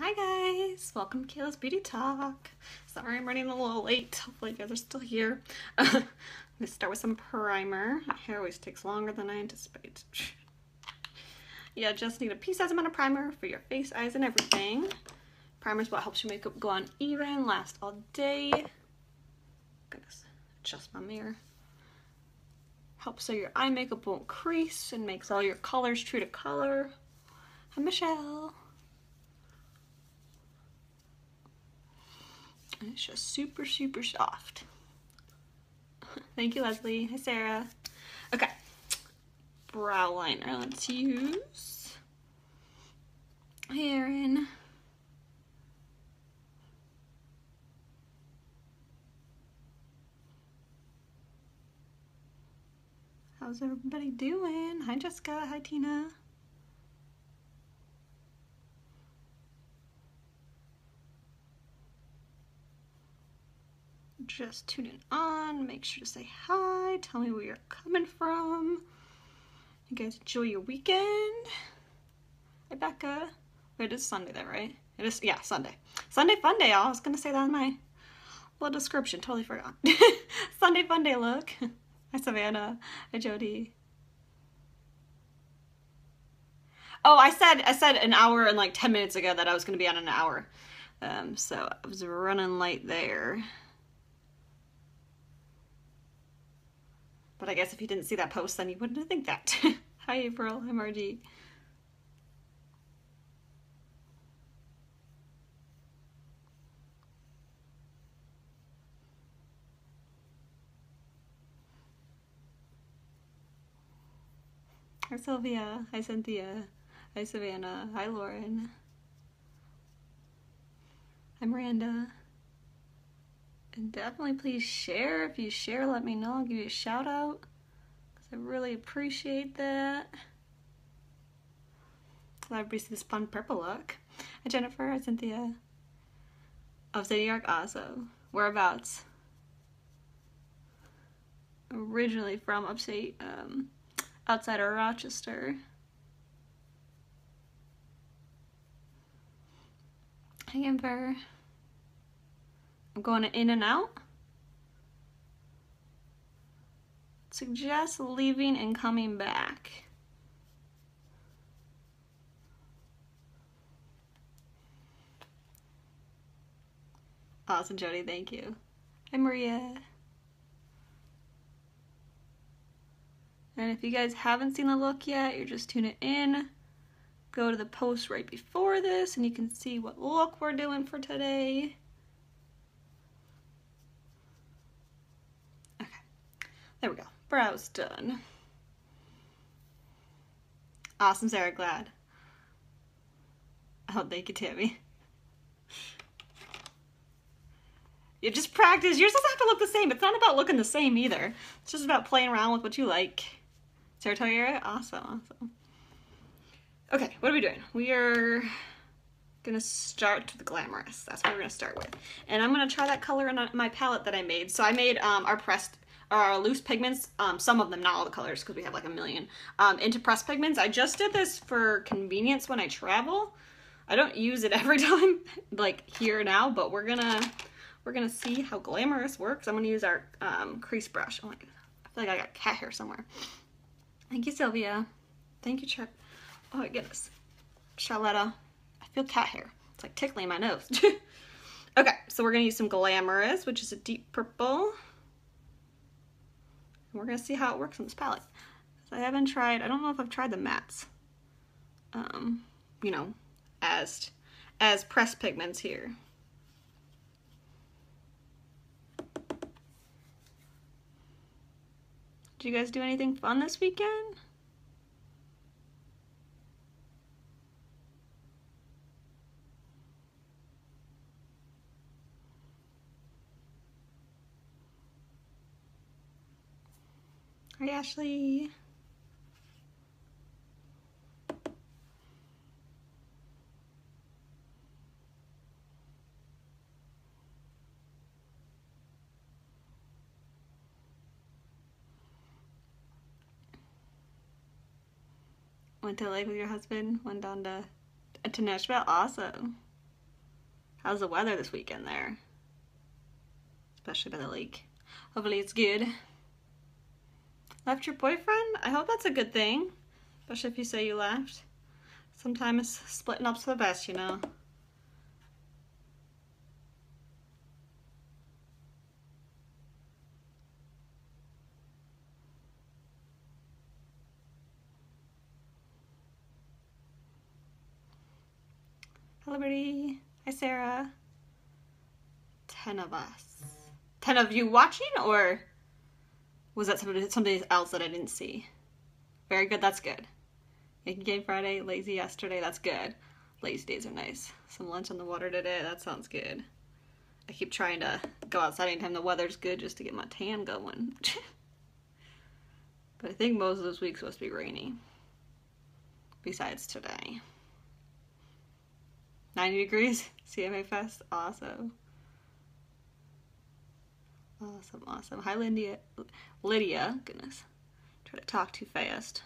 Hi guys, welcome to Kayla's Beauty Talk. Sorry I'm running a little late. Hopefully you guys are still here. I'm gonna start with some primer. My hair always takes longer than I anticipate. yeah, just need a pea-sized amount of primer for your face, eyes, and everything. Primer is what helps your makeup go on even, last all day. Goodness, adjust my mirror. Helps so your eye makeup won't crease and makes all your colors true to color. Hi, Michelle. And it's just super, super soft. Thank you, Leslie. Hi, Sarah. Okay. Brow liner. Let's use. Hi, Erin. How's everybody doing? Hi, Jessica. Hi, Tina. Just tuning on. Make sure to say hi. Tell me where you're coming from. You guys enjoy your weekend. Hey, Becca. Wait, it is Sunday though, right? It is, yeah, Sunday. Sunday fun day, I was gonna say that in my little description. Totally forgot. Sunday fun day look. Hi, Savannah. Hi, Jody. Oh, I said I said an hour and like 10 minutes ago that I was going to be on an hour. Um, so I was running late there. But I guess if you didn't see that post, then you wouldn't think that. Hi, April. Hi, Margie. Hi, Sylvia. Hi, Cynthia. Hi, Savannah. Hi, Lauren. Hi, Miranda. And definitely please share. If you share, let me know. I'll give you a shout out. Because I really appreciate that. Glad everybody see this fun purple look. Hi Jennifer, hi Cynthia. Upstate New York, also. Whereabouts? Originally from upstate, um, outside of Rochester. Hi Amber. I'm going in and out. Suggest leaving and coming back. Awesome, Jody. Thank you. Hi, Maria. And if you guys haven't seen the look yet, you're just tuning in, go to the post right before this and you can see what look we're doing for today. There we go. Brow's done. Awesome, Sarah. Glad. Oh, thank you, Tammy. You just practice. Yours doesn't have to look the same. It's not about looking the same either. It's just about playing around with what you like. Sarah Toyera? Awesome, awesome. Okay, what are we doing? We are gonna start with the glamorous. That's what we're gonna start with. And I'm gonna try that color in my palette that I made. So I made um, our pressed our loose pigments, um, some of them, not all the colors, because we have like a million, um, into pressed pigments. I just did this for convenience when I travel. I don't use it every time, like here now, but we're gonna we're gonna see how glamorous works. I'm gonna use our um, crease brush. Oh my god, I feel like I got cat hair somewhere. Thank you, Sylvia. Thank you, Chuck. Oh my goodness. Charlotta, I feel cat hair. It's like tickling my nose. okay, so we're gonna use some Glamorous, which is a deep purple. We're gonna see how it works on this palette. I haven't tried, I don't know if I've tried the mattes. Um, you know, as, as pressed pigments here. Did you guys do anything fun this weekend? Hi, Ashley. Went to Lake with your husband, went down to, to Nashville. Awesome. How's the weather this weekend there? Especially by the lake. Hopefully it's good. Left your boyfriend? I hope that's a good thing. Especially if you say you left. Sometimes splitting up's the best, you know. Hi, Liberty. Hi, Sarah. Ten of us. Ten of you watching, or was that somebody else that I didn't see? Very good, that's good. Making game Friday, lazy yesterday, that's good. Lazy days are nice. Some lunch on the water today, that sounds good. I keep trying to go outside anytime the weather's good just to get my tan going. but I think most of this week's supposed to be rainy. Besides today. 90 degrees, CMA Fest, awesome. Awesome, awesome. Hi, Lydia. Lydia, goodness. Try to talk too fast.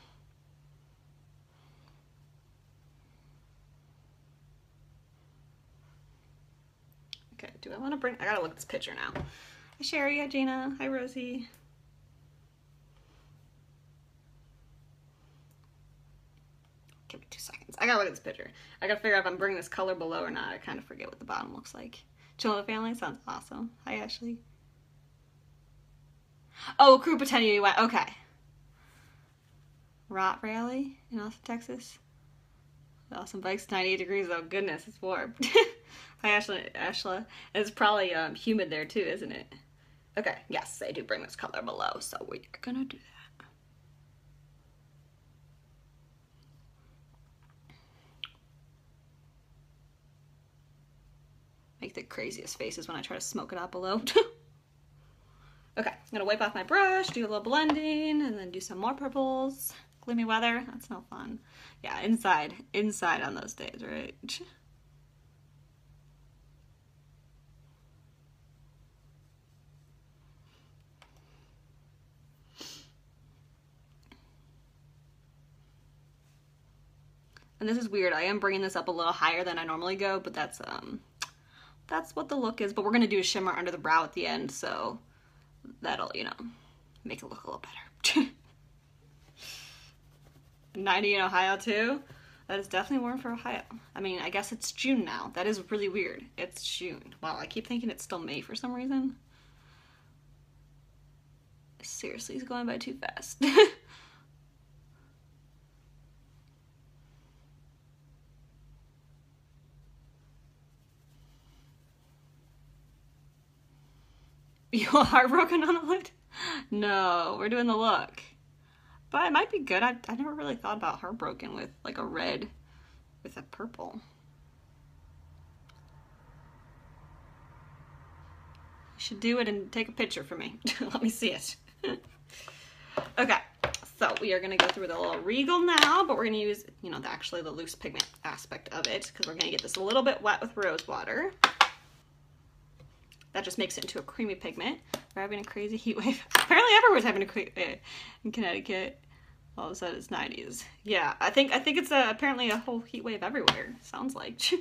Okay, do I want to bring, I gotta look at this picture now. Hi, Sherry. Hi, Gina. Hi, Rosie. Give me two seconds. I gotta look at this picture. I gotta figure out if I'm bringing this color below or not. I kind of forget what the bottom looks like. Chill with family sounds awesome. Hi, Ashley. Oh, Crew you went. Okay. Rot Rally in Austin, Texas. Awesome bikes, 98 degrees. Oh, goodness, it's warm. Hi, Ashley. Ashla. It's probably um, humid there, too, isn't it? Okay, yes, I do bring this color below, so we're gonna do that. Make the craziest faces when I try to smoke it out below. okay, I'm gonna wipe off my brush, do a little blending, and then do some more purples. Gloomy weather, that's no fun. Yeah, inside, inside on those days, right? And this is weird. I am bringing this up a little higher than I normally go, but that's um, that's what the look is. But we're gonna do a shimmer under the brow at the end, so that'll you know make it look a little better. 90 in Ohio too. That is definitely warm for Ohio. I mean, I guess it's June now. That is really weird. It's June. Wow, I keep thinking it's still May for some reason. Seriously, it's going by too fast. You are heartbroken on the hood? No, we're doing the look. But it might be good. I, I never really thought about heartbroken with like a red with a purple. You should do it and take a picture for me. Let me see it. okay, so we are gonna go through the little Regal now, but we're gonna use, you know, the, actually the loose pigment aspect of it because we're gonna get this a little bit wet with rose water. That just makes it into a creamy pigment. We're having a crazy heat wave. Apparently everyone's having a crazy wave uh, in Connecticut. All of a sudden it's 90s. Yeah, I think I think it's a, apparently a whole heat wave everywhere. Sounds like.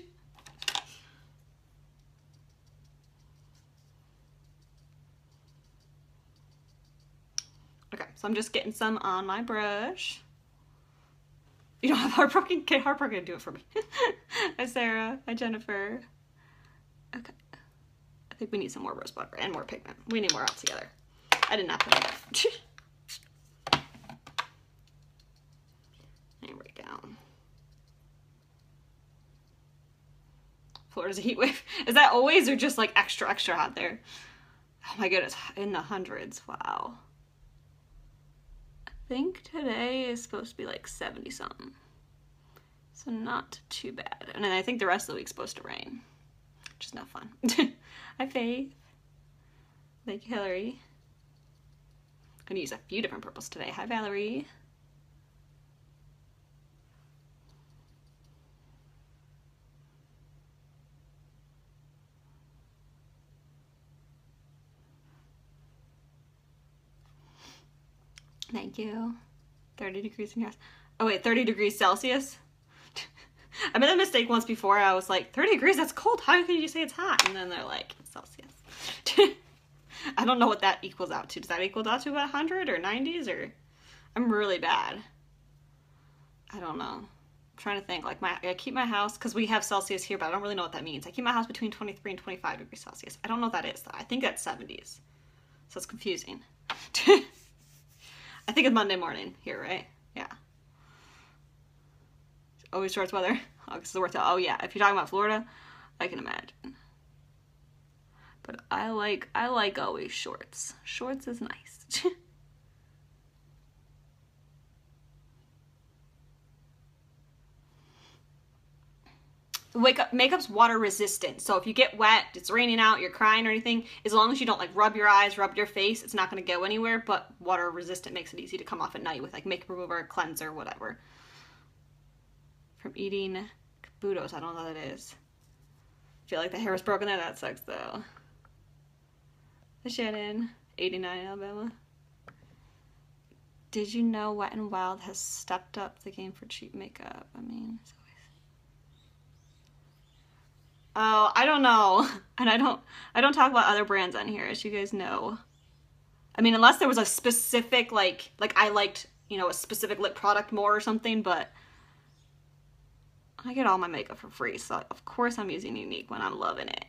okay, so I'm just getting some on my brush. You don't have heartbroken? Okay, heartbroken, do it for me. Hi Sarah. Hi Jennifer. Okay think we need some more rose water and more pigment. We need more altogether. I did not put enough. and right down. Florida's a heat wave. Is that always or just like extra, extra hot there? Oh my goodness, in the hundreds. Wow. I think today is supposed to be like 70 something. So not too bad. And then I think the rest of the week's supposed to rain which is not fun. Hi, Faith. Thank you, Hillary. I'm gonna use a few different purples today. Hi, Valerie. Thank you. 30 degrees in Celsius. Oh wait, 30 degrees Celsius? I made a mistake once before. I was like, 30 degrees, that's cold. How can you say it's hot? And then they're like, Celsius. I don't know what that equals out to. Does that equal out to about 100 or 90s or? I'm really bad. I don't know. I'm trying to think. Like my, I keep my house because we have Celsius here, but I don't really know what that means. I keep my house between 23 and 25 degrees Celsius. I don't know what that is though. I think that's 70s, so it's confusing. I think it's Monday morning here, right? Yeah. Always shorts weather. August is worth it. Oh yeah, if you're talking about Florida, I can imagine. But I like I like always shorts. Shorts is nice. wake up makeup's water resistant so if you get wet it's raining out you're crying or anything as long as you don't like rub your eyes rub your face it's not going to go anywhere but water resistant makes it easy to come off at night with like makeup remover cleanser whatever from eating kabutos. I don't know what that is. feel like the hair was broken there. That sucks though. The Shannon, 89 Alabama. Did you know Wet n Wild has stepped up the game for cheap makeup? I mean, Oh, I don't know. And I don't I don't talk about other brands on here, as you guys know. I mean, unless there was a specific like like I liked, you know, a specific lip product more or something, but I get all my makeup for free, so of course I'm using Younique when I'm loving it.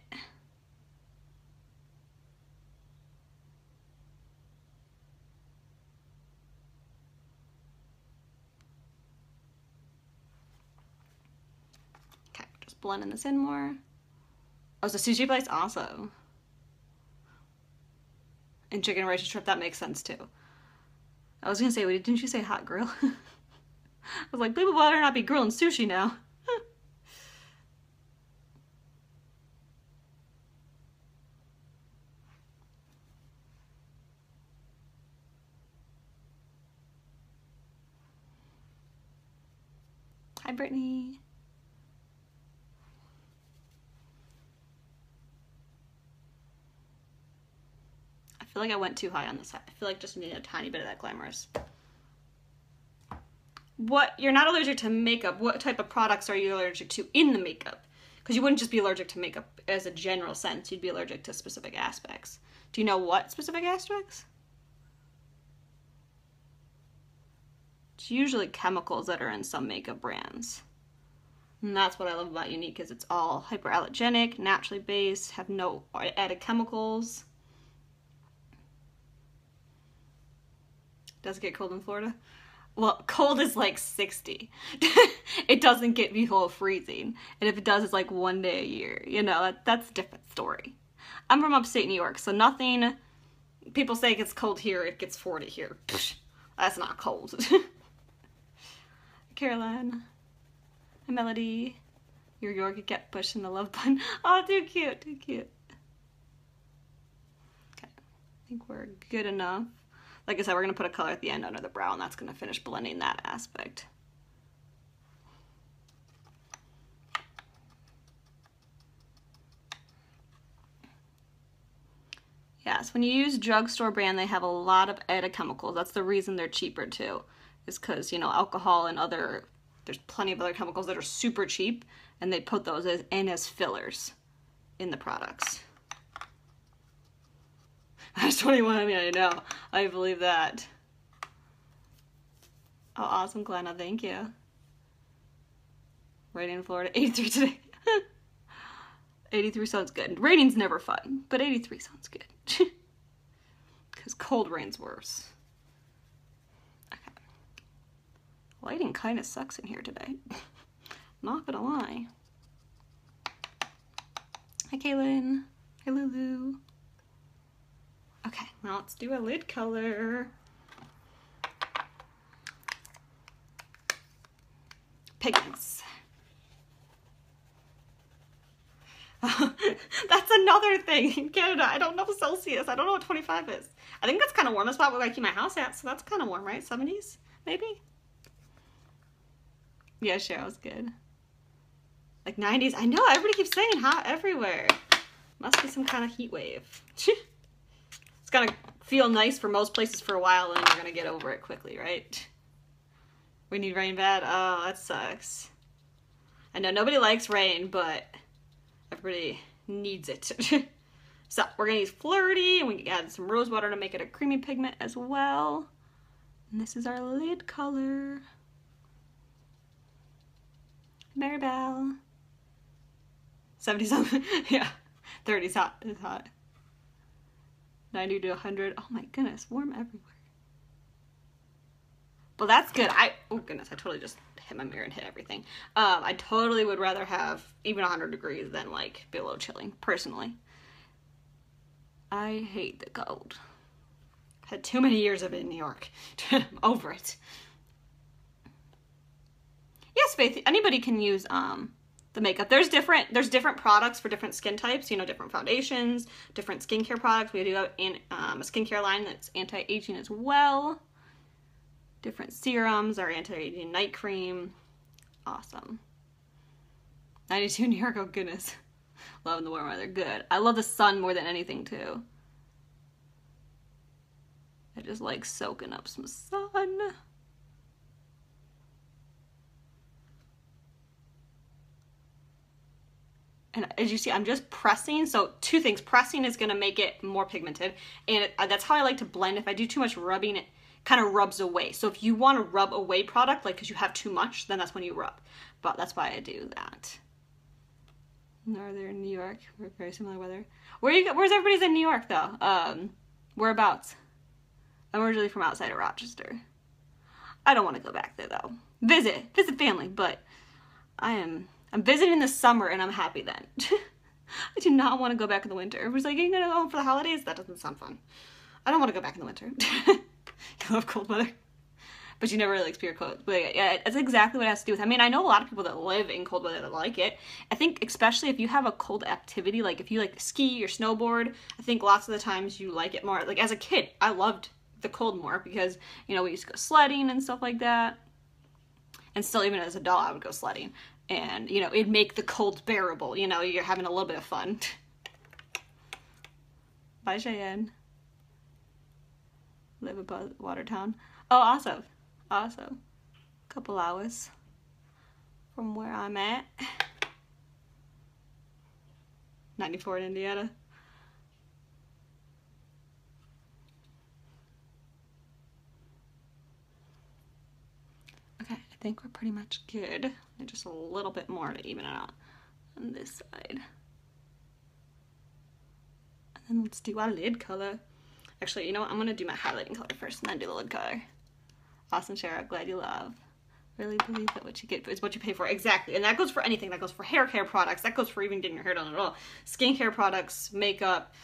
Okay, just blending this in more. Oh, a sushi place? Awesome. And chicken rice trip, that makes sense too. I was gonna say, wait, didn't you say hot grill? I was like, people better not be grilling sushi now. Hi, Brittany. I feel like I went too high on this. I feel like just need a tiny bit of that glamorous. What, you're not allergic to makeup. What type of products are you allergic to in the makeup? Because you wouldn't just be allergic to makeup as a general sense. You'd be allergic to specific aspects. Do you know what specific aspects? It's usually chemicals that are in some makeup brands. And that's what I love about Younique is it's all hyperallergenic, naturally based, have no added chemicals. Does it get cold in Florida? Well, cold is like 60. it doesn't get below freezing. And if it does, it's like one day a year. You know, that, that's a different story. I'm from upstate New York, so nothing, people say it gets cold here, it gets 40 here. That's not cold. Caroline. a Melody. Your York get pushing the love button. Oh, too cute, too cute. Okay, I think we're good enough. Like I said, we're gonna put a color at the end under the brow and that's gonna finish blending that aspect. Yes, when you use drugstore brand, they have a lot of added chemicals. That's the reason they're cheaper too is because, you know, alcohol and other, there's plenty of other chemicals that are super cheap and they put those as, in as fillers in the products. That's 21, I mean, I know, I believe that. Oh, awesome, Glenna, thank you. Rating in Florida, 83 today. 83 sounds good. Rating's never fun, but 83 sounds good. Because cold rain's worse. Lighting kind of sucks in here today. Not gonna lie. Hi, Kaylin. Hi, Lulu. Okay, now let's do a lid color. Pigments. that's another thing in Canada. I don't know Celsius. I don't know what 25 is. I think that's kind of warm. That's about where I keep my house at, so that's kind of warm, right? 70s, maybe? Yeah, Cheryl's good. Like 90s. I know, everybody keeps saying hot everywhere. Must be some kind of heat wave. it's gonna feel nice for most places for a while and then you're gonna get over it quickly, right? We need rain bad? Oh, that sucks. I know nobody likes rain, but everybody needs it. so we're gonna use Flirty and we can add some rose water to make it a creamy pigment as well. And this is our lid color. Maribel. 70 something. yeah. 30 is hot. It's hot. 90 to 100. Oh my goodness. Warm everywhere. Well, that's good. I, oh goodness, I totally just hit my mirror and hit everything. Um, I totally would rather have even 100 degrees than like below chilling, personally. I hate the cold. Had too many years of it in New York. over it. Yes, Faith, anybody can use um, the makeup. There's different there's different products for different skin types, you know, different foundations, different skincare products. We do have in, um, a skincare line that's anti-aging as well. Different serums, our anti-aging night cream. Awesome. 92 New York, oh goodness. Loving the warm weather, good. I love the sun more than anything too. I just like soaking up some sun. And as you see, I'm just pressing. So two things, pressing is gonna make it more pigmented. And it, uh, that's how I like to blend. If I do too much rubbing, it kind of rubs away. So if you wanna rub away product, like cause you have too much, then that's when you rub. But that's why I do that. Northern New York, very similar weather. Where you, where's everybody's in New York though? Um, whereabouts? I'm originally from outside of Rochester. I don't want to go back there though. Visit, visit family, but I am I'm visiting this summer and I'm happy then. I do not want to go back in the winter. Everybody's like, are you gonna go home for the holidays? That doesn't sound fun. I don't want to go back in the winter. I love cold weather. But you never really experience cold. But yeah, that's exactly what it has to do with. I mean, I know a lot of people that live in cold weather that like it. I think especially if you have a cold activity, like if you like ski or snowboard, I think lots of the times you like it more. Like as a kid, I loved the cold more because, you know, we used to go sledding and stuff like that. And still, even as a adult, I would go sledding and you know it'd make the cold bearable you know you're having a little bit of fun. Bye cheyenne. Live above watertown oh awesome awesome couple hours from where i'm at. 94 in indiana. Okay, I think we're pretty much good. And just a little bit more to even it out on this side. And then let's do our lid color. Actually, you know what? I'm gonna do my highlighting color first and then do the lid color. Awesome, Shara. Glad you love. Really believe that what you get is what you pay for. Exactly. And that goes for anything. That goes for hair care products. That goes for even getting your hair done at all. Skincare products, makeup,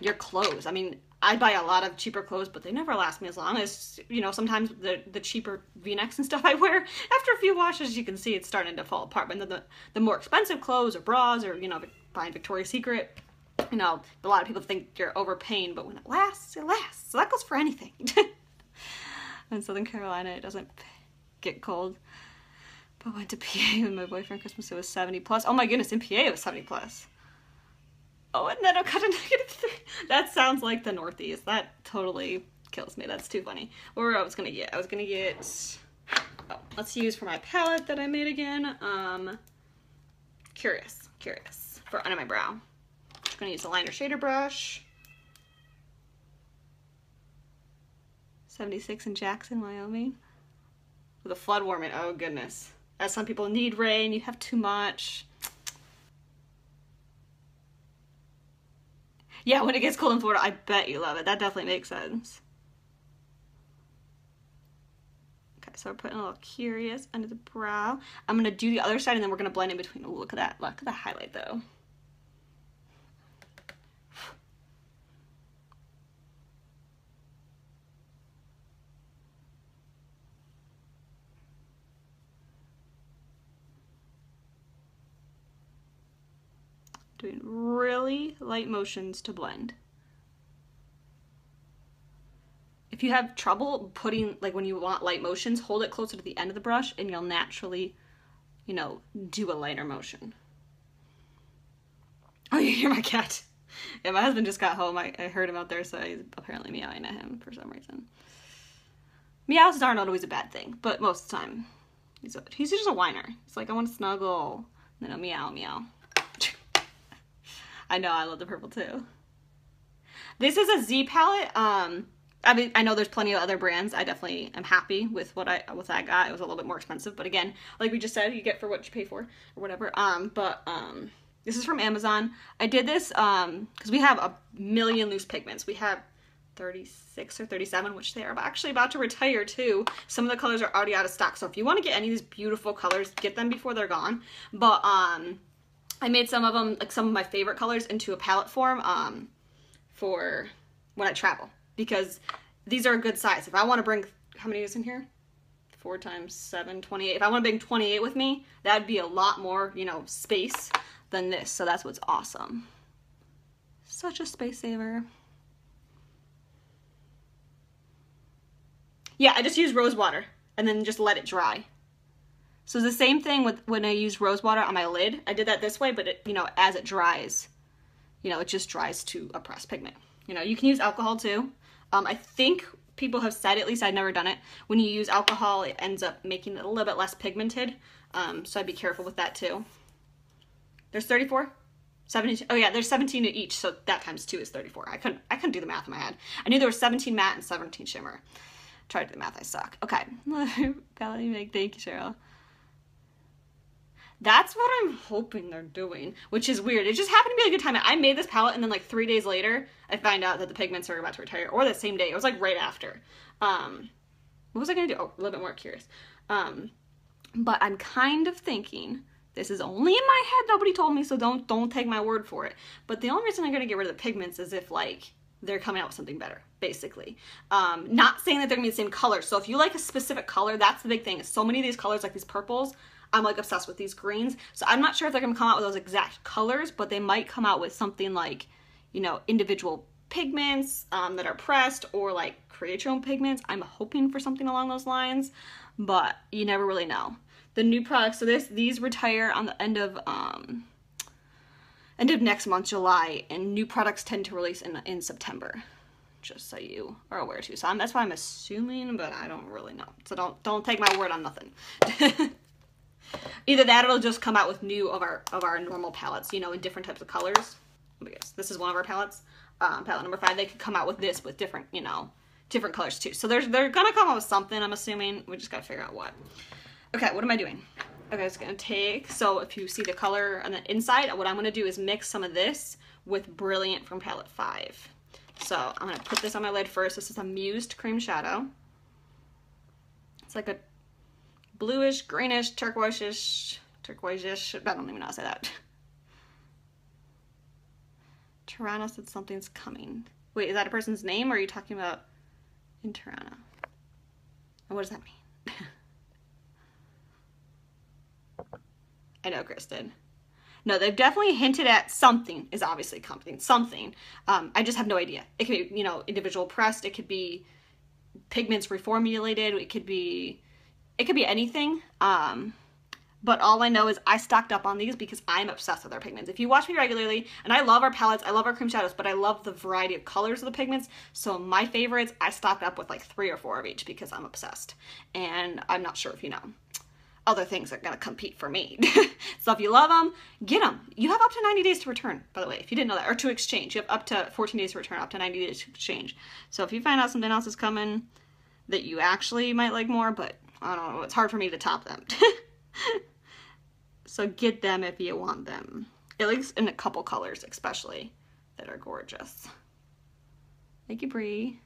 your clothes. I mean, I buy a lot of cheaper clothes, but they never last me as long as, you know, sometimes the, the cheaper v-necks and stuff I wear, after a few washes, you can see it's starting to fall apart. But then the, the more expensive clothes or bras or, you know, buying Victoria's Secret, you know, a lot of people think you're overpaying, but when it lasts, it lasts. So that goes for anything. in Southern Carolina, it doesn't get cold. But went to PA with my boyfriend Christmas, it was 70 plus. Oh my goodness, in PA it was 70 plus. Oh, and then I've got a negative three. That sounds like the Northeast. That totally kills me. That's too funny. Where I was gonna get? I was gonna get. Oh, let's use for my palette that I made again. Um, curious, curious for under my brow. I'm gonna use a liner shader brush. 76 in Jackson, Wyoming. With a flood warming. Oh goodness. As some people need rain, you have too much. Yeah, when it gets cold in Florida, I bet you love it. That definitely makes sense. Okay, so we're putting a little curious under the brow. I'm gonna do the other side and then we're gonna blend in between. Ooh, look at that. Look at the highlight though. Doing really light motions to blend. If you have trouble putting, like when you want light motions, hold it closer to the end of the brush and you'll naturally, you know, do a lighter motion. Oh, you hear my cat. Yeah, my husband just got home. I, I heard him out there, so he's apparently meowing at him for some reason. Meows aren't always a bad thing, but most of the time, He's, a, he's just a whiner. He's like, I want to snuggle. And then a meow meow. I know, I love the purple too. This is a Z palette. Um, I mean, I know there's plenty of other brands. I definitely am happy with what I what I got. It was a little bit more expensive, but again, like we just said, you get for what you pay for or whatever. Um, but um, this is from Amazon. I did this um because we have a million loose pigments. We have 36 or 37, which they are actually about to retire too. Some of the colors are already out of stock. So if you want to get any of these beautiful colors, get them before they're gone. But um, I made some of them, like some of my favorite colors, into a palette form um, for when I travel because these are a good size. If I want to bring, how many is in here? Four times seven, 28. If I want to bring 28 with me, that'd be a lot more, you know, space than this. So that's what's awesome. Such a space saver. Yeah, I just use rose water and then just let it dry. So the same thing with when I use rose water on my lid. I did that this way, but it, you know, as it dries, you know, it just dries to a pressed pigment. You know, you can use alcohol too. Um, I think people have said, at least I've never done it, when you use alcohol, it ends up making it a little bit less pigmented. Um, so I'd be careful with that too. There's 34? 17, oh yeah, there's 17 in each, so that times two is 34. I couldn't, I couldn't do the math in my head. I knew there was 17 matte and 17 shimmer. Tried to do the math, I suck. Okay. Thank you, Cheryl. That's what I'm hoping they're doing, which is weird. It just happened to be a good time. I made this palette and then like three days later, I find out that the pigments are about to retire, or the same day. It was like right after. Um, what was I gonna do? Oh, a little bit more curious. Um, but I'm kind of thinking this is only in my head. Nobody told me, so don't don't take my word for it. But the only reason I'm gonna get rid of the pigments is if like they're coming out with something better, basically. Um, not saying that they're gonna be the same color. So if you like a specific color, that's the big thing. So many of these colors, like these purples, I'm like obsessed with these greens. So I'm not sure if they're gonna come out with those exact colors, but they might come out with something like, you know, individual pigments um, that are pressed or like create your own pigments. I'm hoping for something along those lines, but you never really know. The new products, so this these retire on the end of um, end of next month, July, and new products tend to release in in September. Just so you are aware too. So I'm, that's why I'm assuming, but I don't really know. So don't don't take my word on nothing. Either that or it'll just come out with new of our of our normal palettes, you know, in different types of colors. This is one of our palettes. Um, palette number five. They could come out with this with different, you know, different colors too. So there's they're gonna come out with something, I'm assuming. We just gotta figure out what. Okay, what am I doing? Okay, it's gonna take, so if you see the color on the inside, what I'm gonna do is mix some of this with Brilliant from palette five. So I'm gonna put this on my lid first. This is a Mused Cream Shadow. It's like a bluish, greenish, turquoise-ish, turquoise-ish, I don't even know how to say that. Tirana said something's coming. Wait, is that a person's name or are you talking about in Tirana? And what does that mean? I know Kristen. No, they've definitely hinted at something is obviously coming. Something. Um, I just have no idea. It could be, you know, individual pressed. It could be pigments reformulated. It could be it could be anything. Um, but all I know is I stocked up on these because I'm obsessed with our pigments. If you watch me regularly, and I love our palettes, I love our cream shadows, but I love the variety of colors of the pigments. So my favorites, I stocked up with like three or four of each because I'm obsessed. And I'm not sure if you know. Other things are gonna compete for me. so if you love them, get them. You have up to 90 days to return, by the way, if you didn't know that, or to exchange. You have up to 14 days to return, up to 90 days to exchange. So if you find out something else is coming that you actually might like more, but I don't know, it's hard for me to top them. so get them if you want them. At least in a couple colors, especially, that are gorgeous. Thank you, Brie.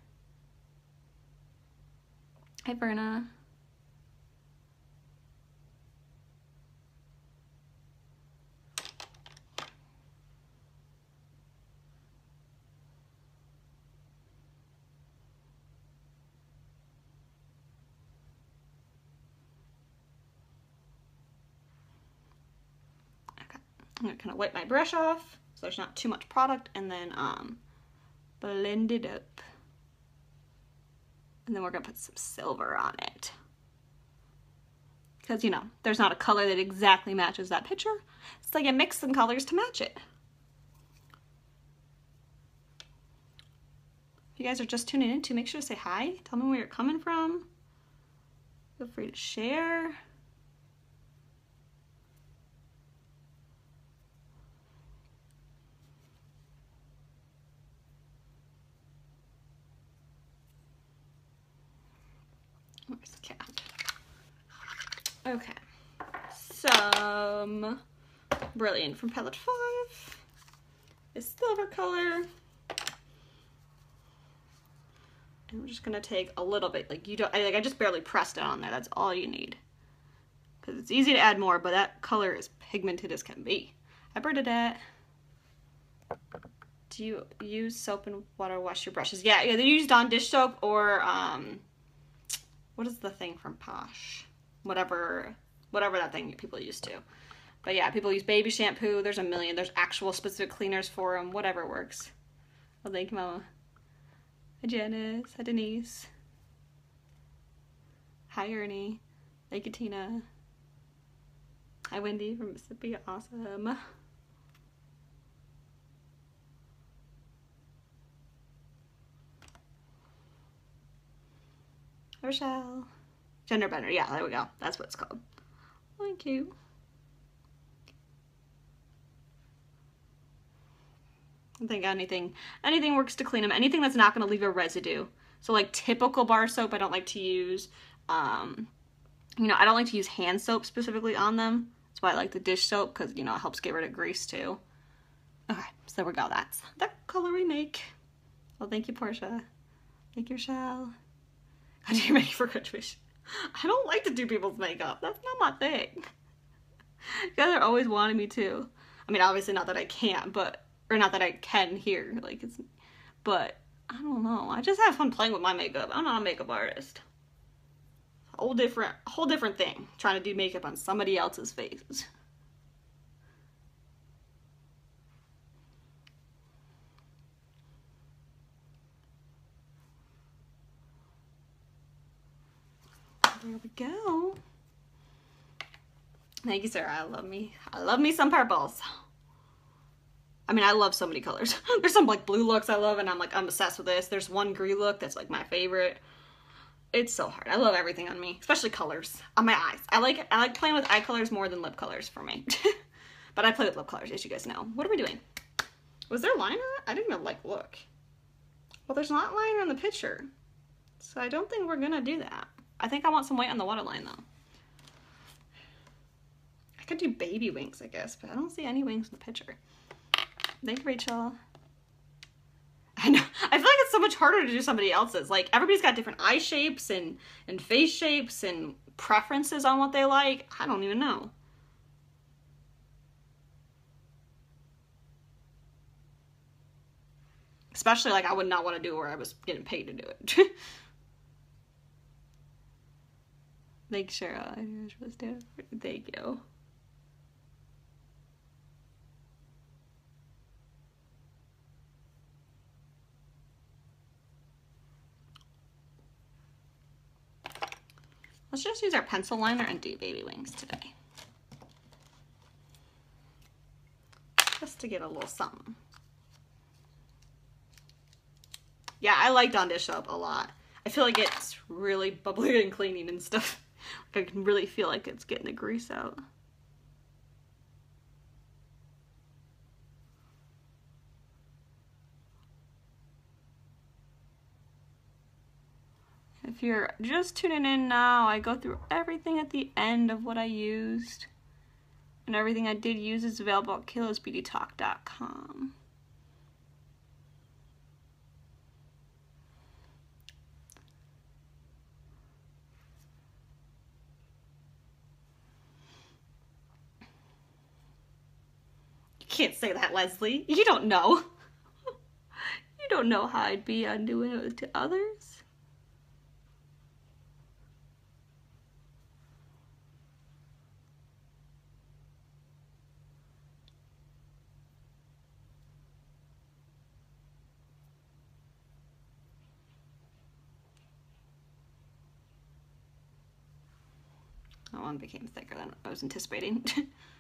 Hi, Verna. I'm gonna kind of wipe my brush off so there's not too much product and then um, blend it up. And then we're gonna put some silver on it. Because, you know, there's not a color that exactly matches that picture. So you mix some colors to match it. If you guys are just tuning in to make sure to say hi. Tell me where you're coming from. Feel free to share. Where's the cat? Okay. Some Brilliant from palette 5. This silver color. And we're just gonna take a little bit, like you don't, I, like I just barely pressed it on there. That's all you need. Because it's easy to add more, but that color is pigmented as can be. I Hi Bernadette. Do you use soap and water wash your brushes? Yeah, either use Dawn dish soap or, um, what is the thing from Posh? Whatever, whatever that thing people used to. But yeah, people use baby shampoo. There's a million. There's actual specific cleaners for them. Whatever works. Oh, thank you, Mama. Hi, Janice. Hi, Denise. Hi, Ernie. Thank you, Tina. Hi, Wendy from Mississippi. Awesome. Rochelle. Gender bender. Yeah, there we go. That's what it's called. Thank you. I think anything anything works to clean them. Anything that's not going to leave a residue. So like typical bar soap, I don't like to use. Um, you know, I don't like to use hand soap specifically on them. That's why I like the dish soap because you know it helps get rid of grease too. Okay, so there we go. That's the color we make. Well, thank you, Portia. Thank you, Rochelle. How do you make for graduation? I don't like to do people's makeup. That's not my thing. You guys are always wanting me to. I mean, obviously not that I can't, but or not that I can here, like it's, but I don't know. I just have fun playing with my makeup. I'm not a makeup artist. Whole different, whole different thing. Trying to do makeup on somebody else's face. There we go. Thank you, Sarah. I love me. I love me some purples. I mean, I love so many colors. There's some like blue looks I love and I'm like, I'm obsessed with this. There's one green look that's like my favorite. It's so hard. I love everything on me, especially colors on my eyes. I like I like playing with eye colors more than lip colors for me. but I play with lip colors, as you guys know. What are we doing? Was there liner? I didn't even like look. Well, there's not liner in the picture. So I don't think we're gonna do that. I think I want some white on the waterline though. I could do baby wings, I guess, but I don't see any wings in the picture. Thank you, Rachel. I know. I feel like it's so much harder to do somebody else's. Like everybody's got different eye shapes and and face shapes and preferences on what they like. I don't even know. Especially like I would not want to do where I was getting paid to do it. Thanks, Cheryl. Thank you. Let's just use our pencil liner and do baby wings today. Just to get a little something. Yeah, I like Dawn Dish Soap a lot. I feel like it's really bubbly and cleaning and stuff. I can really feel like it's getting the grease out. If you're just tuning in now, I go through everything at the end of what I used. And everything I did use is available at kaylasbeautytalk.com. can't say that, Leslie. You don't know. you don't know how I'd be undoing it to others. That one became thicker than I was anticipating.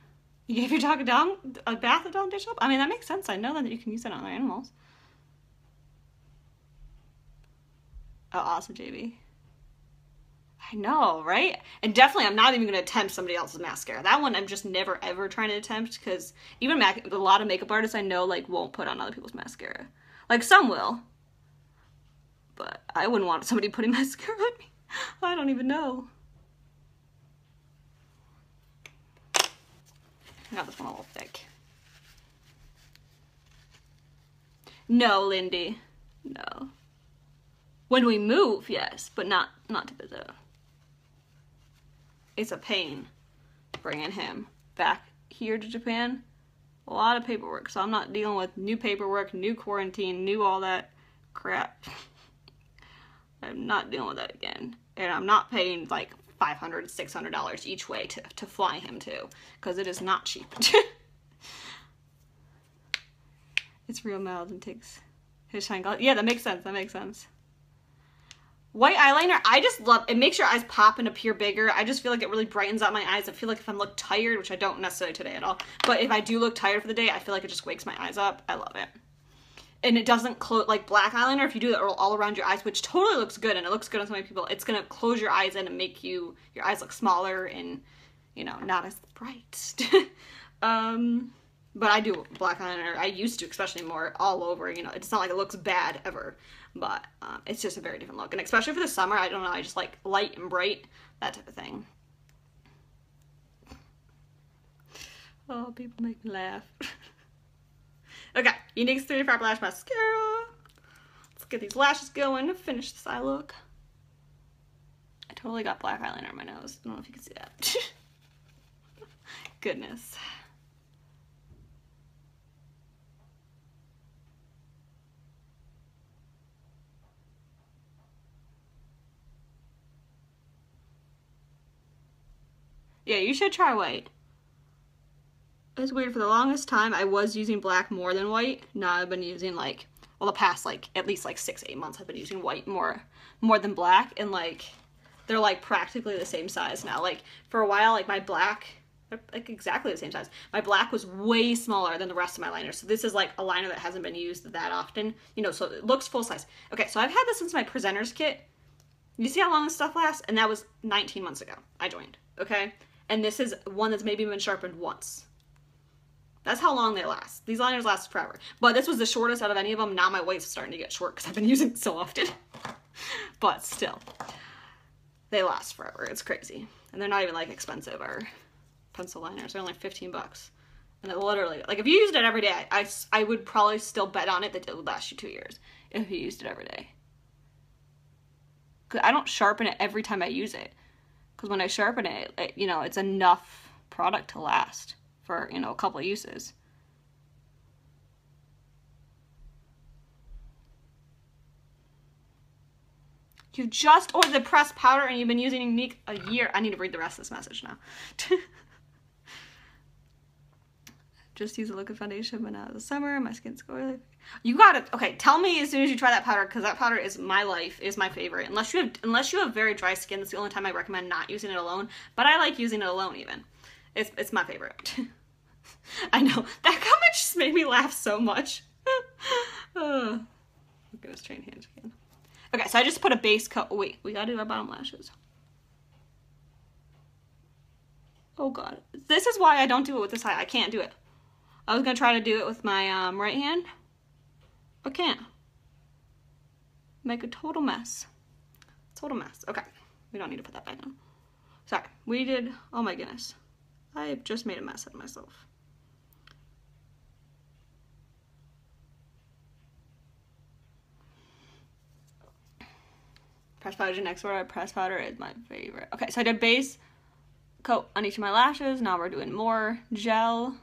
you gave your dog a, dog, a bath of Dawn dish soap? I mean, that makes sense. I know that you can use it on other animals. Oh, awesome, JB. I know, right? And definitely, I'm not even going to attempt somebody else's mascara. That one, I'm just never ever trying to attempt because even a lot of makeup artists I know like won't put on other people's mascara. Like some will, but I wouldn't want somebody putting mascara on me. I don't even know. I got this one a little thick. No, Lindy. No. When we move, yes, but not not to visit. It's a pain bringing him back here to Japan. A lot of paperwork, so I'm not dealing with new paperwork, new quarantine, new all that crap. I'm not dealing with that again. And I'm not paying like $500, $600 each way to, to fly him to, because it is not cheap. it's real mild and takes his shine glasses. Yeah, that makes sense. That makes sense. White eyeliner, I just love it. makes your eyes pop and appear bigger. I just feel like it really brightens up my eyes. I feel like if I'm look tired, which I don't necessarily today at all, but if I do look tired for the day, I feel like it just wakes my eyes up. I love it. And it doesn't close like black eyeliner. If you do that all around your eyes, which totally looks good and it looks good on so many people, it's gonna close your eyes in and make you your eyes look smaller and you know not as bright. um, but I do black eyeliner. I used to, especially more all over. You know, it's not like it looks bad ever, but um, it's just a very different look. And especially for the summer, I don't know. I just like light and bright, that type of thing. Oh, people make me laugh. okay, NYX 35 Lash Mascara. Let's get these lashes going to finish this eye look. I totally got black eyeliner on my nose. I don't know if you can see that. Goodness. Yeah, you should try white. It's weird, for the longest time I was using black more than white. Now I've been using like, well the past like, at least like six, eight months I've been using white more, more than black. And like, they're like practically the same size now. Like for a while, like my black, like exactly the same size. My black was way smaller than the rest of my liners. So this is like a liner that hasn't been used that often, you know, so it looks full size. Okay, so I've had this since my presenter's kit. You see how long this stuff lasts? And that was 19 months ago I joined, okay? and this is one that's maybe been sharpened once. That's how long they last. These liners last forever. But this was the shortest out of any of them. Now my waist is starting to get short because I've been using it so often. but still, they last forever. It's crazy. And they're not even like expensive or pencil liners. They're only 15 bucks. And it literally, like if you used it every day, I, I, would probably still bet on it that it would last you two years if you used it every day. Cause I don't sharpen it every time I use it because when I sharpen it, it, you know, it's enough product to last for, you know, a couple of uses. You just ordered the pressed powder and you've been using Younique a year. I need to read the rest of this message now. just use a liquid foundation, but now the summer, my skin's oily. You got it. Okay, tell me as soon as you try that powder because that powder is my life, is my favorite. Unless you have unless you have very dry skin, that's the only time I recommend not using it alone. But I like using it alone even. It's it's my favorite. I know that comment just made me laugh so much. oh, look at his train hands again. Okay, so I just put a base coat. Wait, we gotta do our bottom lashes. Oh god, this is why I don't do it with this eye. I can't do it. I was gonna try to do it with my um, right hand but can't. Make a total mess. Total mess. Okay, we don't need to put that back on. Sorry, we did, oh my goodness. I've just made a mess of myself. Press powder next word. Press powder is my favorite. Okay, so I did base coat on each of my lashes. Now we're doing more gel.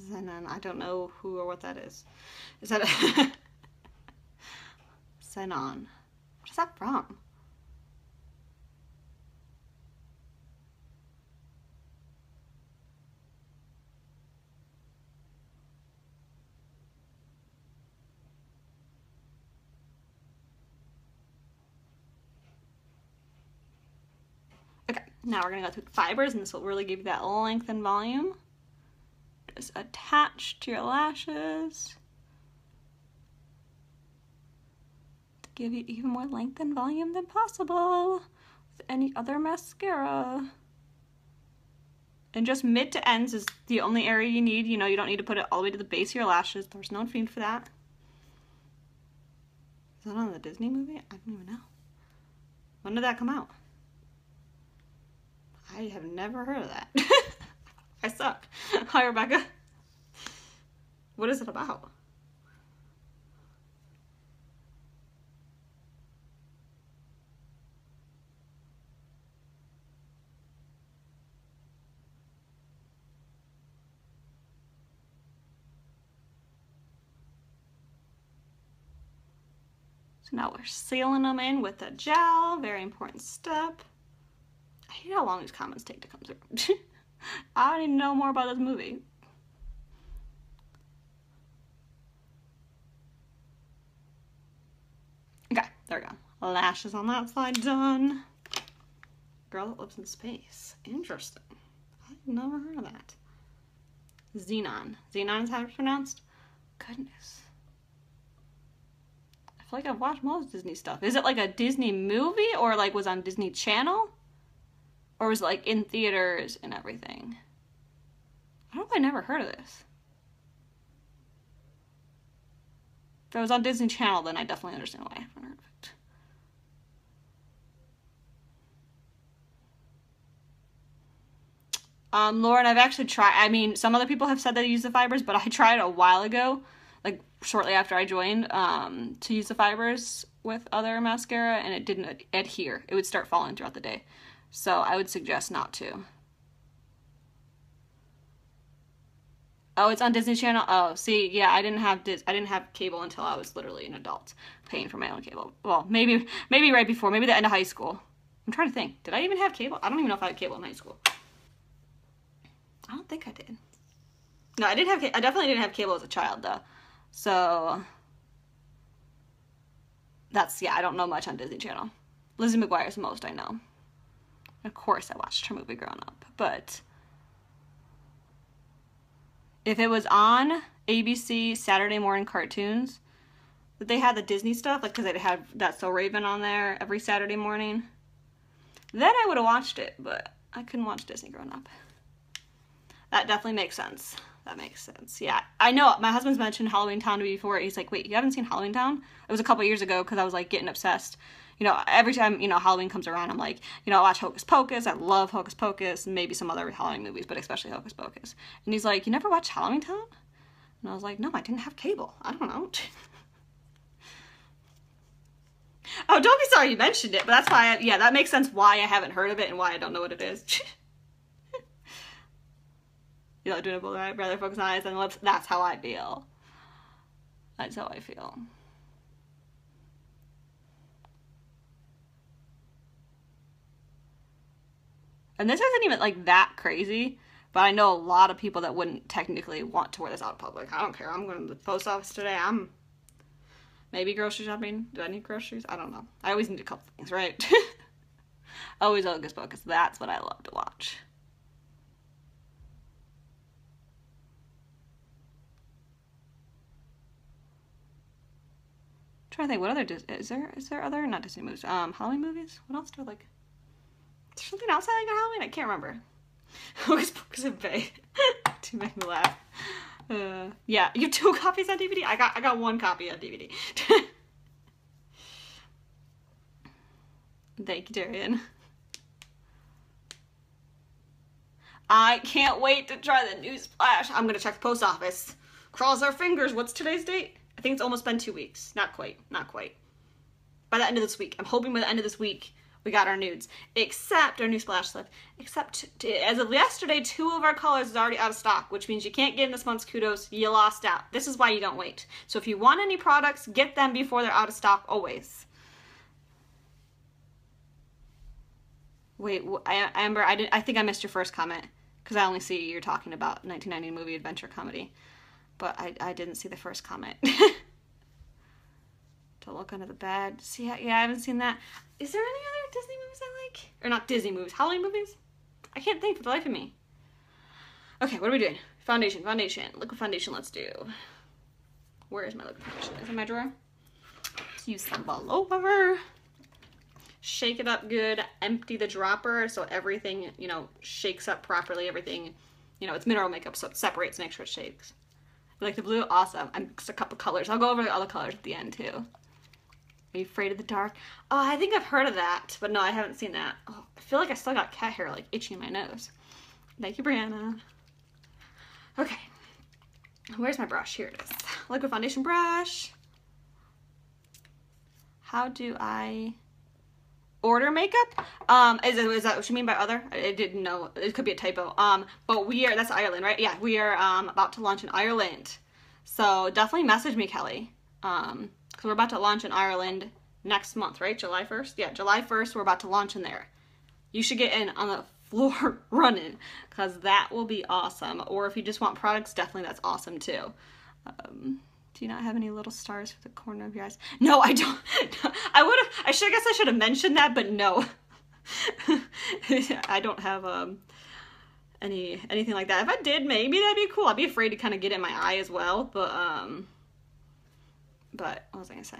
Zenon. I don't know who or what that is. Is that Zenon? What is that from? Okay, now we're gonna go through the fibers and this will really give you that length and volume Just attach to your lashes to give you even more length and volume than possible with any other mascara. And just mid to ends is the only area you need. You know, you don't need to put it all the way to the base of your lashes. There's no need for that. Is that on the Disney movie? I don't even know. When did that come out? I have never heard of that. I suck. Hi, Rebecca. What is it about? So now we're sealing them in with a gel, very important step. I hate how long these comments take to come through. I don't even know more about this movie. Okay, there we go. Lashes on that side done. Girl that lives in space. Interesting. I've never heard of that. Xenon. Xenon is how it's pronounced? Goodness. I feel like I've watched most Disney stuff. Is it like a Disney movie or like was on Disney Channel? Or was like in theaters and everything? I don't know I never heard of this. If it was on Disney Channel, then I definitely understand why I haven't heard of it. Um, Lauren, I've actually tried. I mean, some other people have said they use the fibers, but I tried a while ago, like shortly after I joined, um, to use the fibers with other mascara, and it didn't adhere. It would start falling throughout the day. So I would suggest not to. Oh, it's on Disney Channel. Oh, see, yeah, I didn't have Dis- I didn't have cable until I was literally an adult, paying for my own cable. Well, maybe maybe right before, maybe the end of high school. I'm trying to think. Did I even have cable? I don't even know if I had cable in high school. I don't think I did. No, I didn't have. I definitely didn't have cable as a child though. So that's yeah. I don't know much on Disney Channel. Lizzie McGuire's most I know. Of course, I watched her movie growing up, but if it was on ABC Saturday morning cartoons, that they had the Disney stuff, like because they'd have That's So Raven on there every Saturday morning, then I would have watched it, but I couldn't watch Disney growing up. That definitely makes sense. That makes sense. Yeah, I know. My husband's mentioned Halloween Town to me before. He's like, "Wait, you haven't seen Halloween Town?" It was a couple years ago because I was like getting obsessed you know, every time, you know, Halloween comes around, I'm like, you know, I watch Hocus Pocus. I love Hocus Pocus and maybe some other Halloween movies, but especially Hocus Pocus. And he's like, you never watch Halloween Town? And I was like, no, I didn't have cable. I don't know. oh, don't be sorry you mentioned it, but that's why, I, yeah, that makes sense why I haven't heard of it and why I don't know what it is. you know, doing both right, rather focus on eyes and lips. That's how I feel. That's how I feel. And this isn't even like that crazy, but I know a lot of people that wouldn't technically want to wear this out in public. I don't care. I'm going to the post office today. I'm maybe grocery shopping. Do I need groceries? I don't know. I always need a couple things, right? always Hocus Pocus. That's what I love to watch. I'm trying to think what other is there is there other not Disney movies um Halloween movies what else do I like something else I like on Halloween? I can't remember. Hocus Pocus and Bay to make me laugh. Uh, yeah, you have two copies on DVD. I got I got one copy on DVD. Thank you, Darian. I can't wait to try the new splash. I'm gonna check the post office. Cross our fingers. What's today's date? I think it's almost been two weeks. Not quite. Not quite. By the end of this week. I'm hoping by the end of this week we got our nudes, except our new splash slip. Except as of yesterday, two of our colors is already out of stock, which means you can't get in this month's kudos. You lost out. This is why you don't wait. So if you want any products, get them before they're out of stock always. Wait, Amber, I, did, I think I missed your first comment because I only see you're talking about 1990 movie adventure comedy, but I, I didn't see the first comment. to look under the bed. See, yeah, I haven't seen that. Is there any other Disney movies I like? Or not Disney movies, Halloween movies? I can't think for the life of me. Okay, what are we doing? Foundation, foundation. Liquid foundation, let's do. Where is my liquid foundation? Is it in my drawer? Let's use some all over. Shake it up good. Empty the dropper so everything, you know, shakes up properly. Everything, you know, it's mineral makeup, so it separates, make sure it shakes. You like the blue? Awesome. I'm just a couple colors. I'll go over all the colors at the end too. Are you afraid of the dark? Oh, I think I've heard of that, but no, I haven't seen that. Oh, I feel like I still got cat hair like itching in my nose. Thank you, Brianna. Okay. Where's my brush? Here it is. Liquid foundation brush. How do I order makeup? Um, is, is that what you mean by other? I didn't know. It could be a typo. Um, but we are, that's Ireland, right? Yeah, we are um, about to launch in Ireland. So definitely message me, Kelly. Um, because we're about to launch in Ireland next month, right? July 1st? Yeah, July 1st, we're about to launch in there. You should get in on the floor running because that will be awesome. Or if you just want products, definitely that's awesome too. Um, do you not have any little stars for the corner of your eyes? No, I don't. I would have, I should, I guess I should have mentioned that, but no. I don't have, um, any, anything like that. If I did, maybe that'd be cool. I'd be afraid to kind of get in my eye as well, but, um, but what was I gonna say?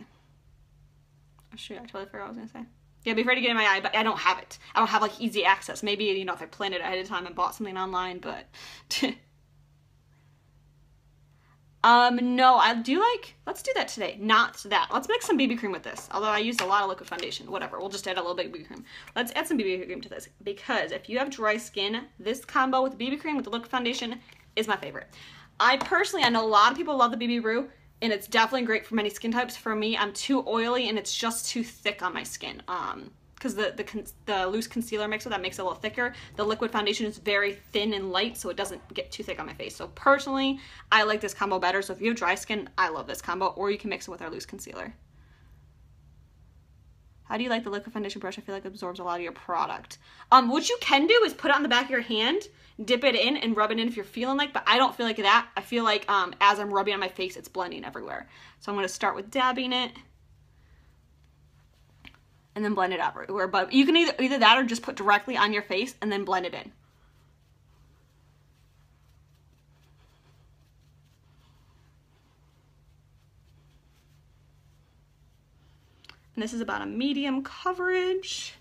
Oh, shoot, I totally forgot what I was gonna say. Yeah, be afraid to get in my eye, but I don't have it. I don't have like easy access. Maybe, you know, if I planned it ahead of time and bought something online, but Um, no, I do like, let's do that today. Not that. Let's mix some BB cream with this. Although I used a lot of liquid foundation. Whatever, we'll just add a little bit of BB cream. Let's add some BB cream to this. Because if you have dry skin, this combo with BB cream with the liquid foundation is my favorite. I personally, I know a lot of people love the BB Roo. And it's definitely great for many skin types. For me, I'm too oily and it's just too thick on my skin. Um, because the, the, the loose concealer mixer that makes it a little thicker. The liquid foundation is very thin and light, so it doesn't get too thick on my face. So personally, I like this combo better. So if you have dry skin, I love this combo, or you can mix it with our loose concealer. How do you like the liquid foundation brush? I feel like it absorbs a lot of your product. Um, what you can do is put it on the back of your hand, dip it in, and rub it in if you're feeling like, but I don't feel like that. I feel like um, as I'm rubbing on my face, it's blending everywhere. So I'm going to start with dabbing it and then blend it out everywhere. But you can either either that or just put directly on your face and then blend it in. And this is about a medium coverage.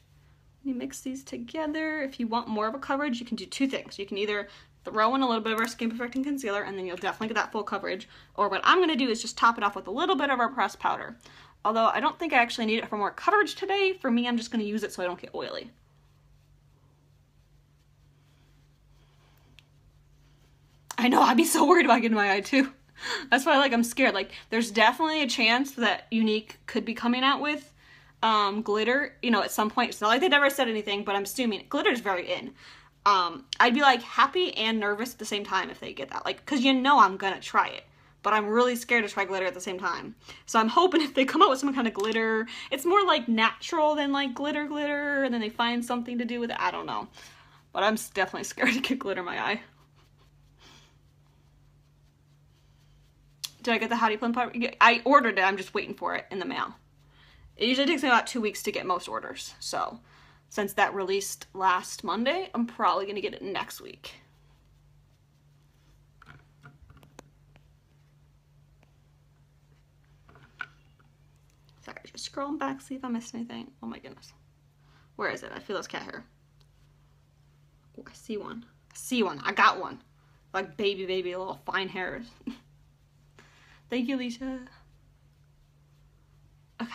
You mix these together. If you want more of a coverage, you can do two things. You can either throw in a little bit of our Skin Perfecting Concealer and then you'll definitely get that full coverage. Or what I'm going to do is just top it off with a little bit of our pressed powder. Although I don't think I actually need it for more coverage today. For me, I'm just going to use it so I don't get oily. I know, I'd be so worried about getting my eye too. That's why like I'm scared. Like there's definitely a chance that Younique could be coming out with um, glitter, you know, at some point. It's not like they never said anything, but I'm assuming glitter is very in. Um, I'd be like happy and nervous at the same time if they get that. Like, cause you know I'm gonna try it but I'm really scared to try glitter at the same time. So I'm hoping if they come out with some kind of glitter, it's more like natural than like glitter glitter, and then they find something to do with it. I don't know. But I'm definitely scared to get glitter in my eye. Did I get the Howdy Plum part? I ordered it, I'm just waiting for it in the mail. It usually takes me about two weeks to get most orders, so since that released last Monday, I'm probably gonna get it next week. Sorry, just scrolling back, see if I missed anything. Oh my goodness. Where is it? I feel those cat hair. Oh, I see one. I see one. I got one. Like baby, baby, little fine hairs. Thank you, Lisa. Okay.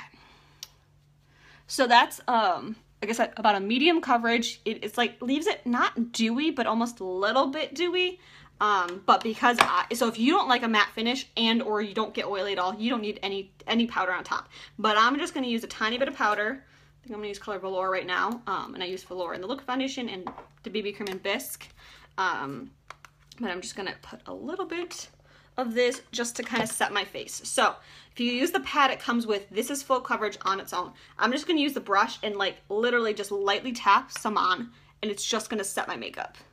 So that's, um, like I said, about a medium coverage. It, it's like, leaves it not dewy, but almost a little bit dewy. Um, but because I, so if you don't like a matte finish and or you don't get oily at all, you don't need any any powder on top. But I'm just going to use a tiny bit of powder. I think I'm going to use color Velour right now. Um, and I use Velour in the Look Foundation and the BB Cream and Bisque. Um, but I'm just going to put a little bit of this just to kind of set my face. So if you use the pad it comes with, this is full coverage on its own. I'm just to use the brush and like literally just lightly tap some on and it's just to set my makeup.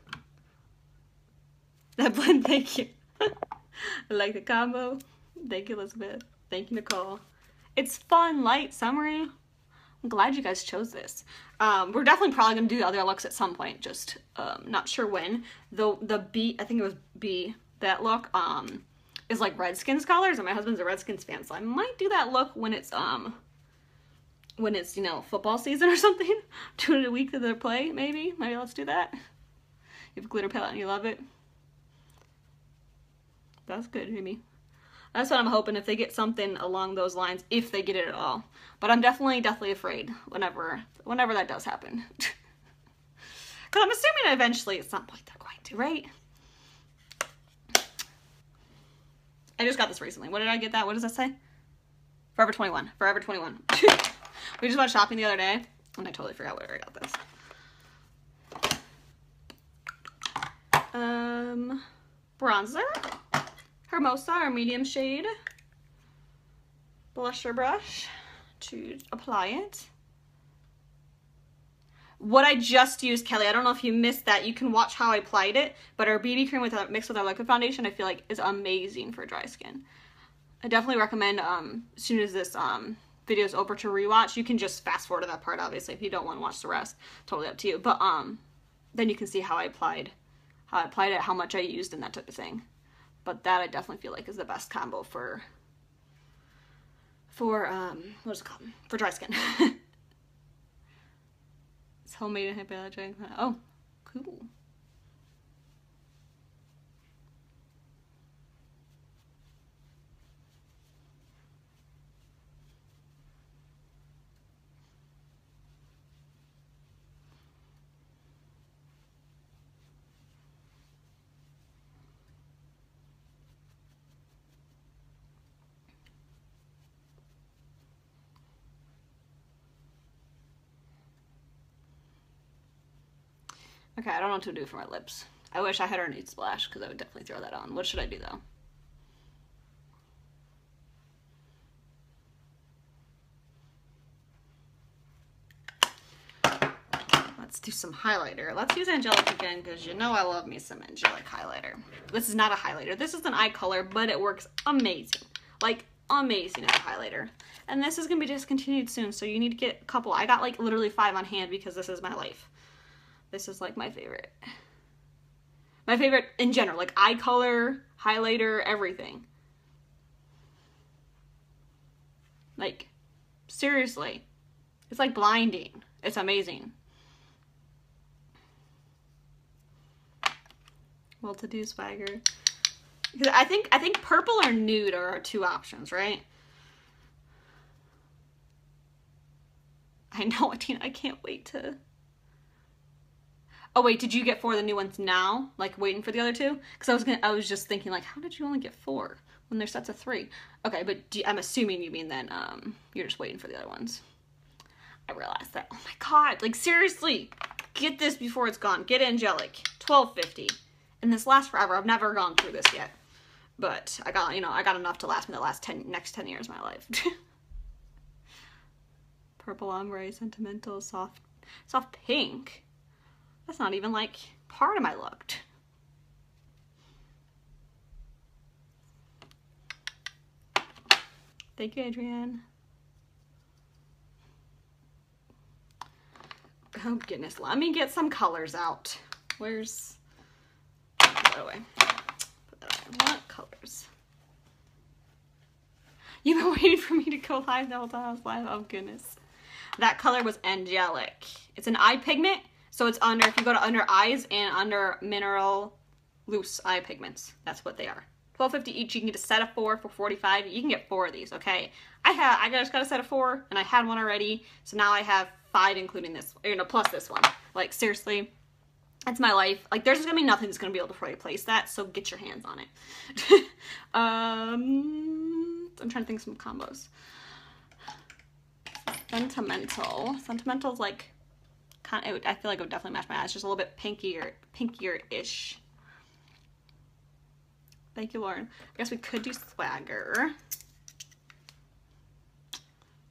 That blend, thank you. I like the combo. Thank you, Elizabeth. Thank you, Nicole. It's fun, light, summery. I'm glad you guys chose this. Um, we're definitely probably gonna do the other looks at some point, just um, not sure when. The the B, I think it was B, that look, um, is like Redskins colors, and my husband's a Redskins fan, so I might do that look when it's um when it's you know football season or something. Do it a week of their play, maybe. Maybe let's do that. You have a glitter palette and you love it. That's good, Amy. That's what I'm hoping if they get something along those lines, if they get it at all. But I'm definitely, definitely afraid whenever, whenever that does happen. Because I'm assuming eventually at some point they're going to, right? I just got this recently. What did I get that? What does that say? Forever 21. Forever 21. we just went shopping the other day, and I totally forgot where I got this. Um, bronzer. Hermosa, our medium shade. Blusher brush to apply it. What I just used, Kelly, I don't know if you missed that. You can watch how I applied it, but our BB cream with our, mixed with our liquid foundation, I feel like is amazing for dry skin. I definitely recommend, um, as soon as this um, video is over to rewatch, you can just fast forward to that part, obviously, if you don't want to watch the rest. Totally up to you. But um, then you can see how I applied, how I applied it, how much I used, and that type of thing. But that I definitely feel like is the best combo for, for, um, what is it called? For dry skin. it's homemade and hypoallergenic. Oh, cool. Okay, I don't know what to do for my lips. I wish I had our nude splash because I would definitely throw that on. What should I do though? Let's do some highlighter. Let's use Angelic again because you know I love me some Angelic highlighter. This is not a highlighter. This is an eye color, but it works amazing. Like, amazing as a highlighter. And this is going to be discontinued soon, so you need to get a couple. I got like literally five on hand because this is my life. This is like my favorite. My favorite in general, like eye color, highlighter, everything. Like, seriously. It's like blinding. It's amazing. Well-to-do swagger. Because I think I think purple or nude are our two options, right? I know, Tina. I can't wait to Oh wait, did you get four of the new ones now? Like waiting for the other two? Because I was gonna, I was just thinking like, how did you only get four when there's sets of three? Okay, but you, I'm assuming you mean then um, you're just waiting for the other ones. I realized that. Oh my god! Like seriously, get this before it's gone. Get angelic, twelve fifty, and this lasts forever. I've never gone through this yet, but I got you know I got enough to last me the last ten next ten years of my life. Purple ombre, sentimental, soft, soft pink. That's not even like part of my look. Thank you, Adrienne. Oh goodness, let me get some colors out. Where's, put away. Put that away. What colors? You've been waiting for me to go live the whole time I was live. Oh goodness. That color was angelic. It's an eye pigment so it's under, if you go to under eyes and under mineral loose eye pigments, that's what they are. 12.50 each. You can get a set of four for 45. You can get four of these, okay? I have, I just got a set of four, and I had one already, so now I have five, including this, you know, plus this one. Like, seriously, that's my life. Like, there's gonna be nothing that's gonna be able to replace that, so get your hands on it. um, I'm trying to think some combos. Sentimental. Sentimental's like kind of, I feel like it would definitely match my eyes. Just a little bit pinkier, pinkier-ish. Thank you, Lauren. I guess we could do Swagger.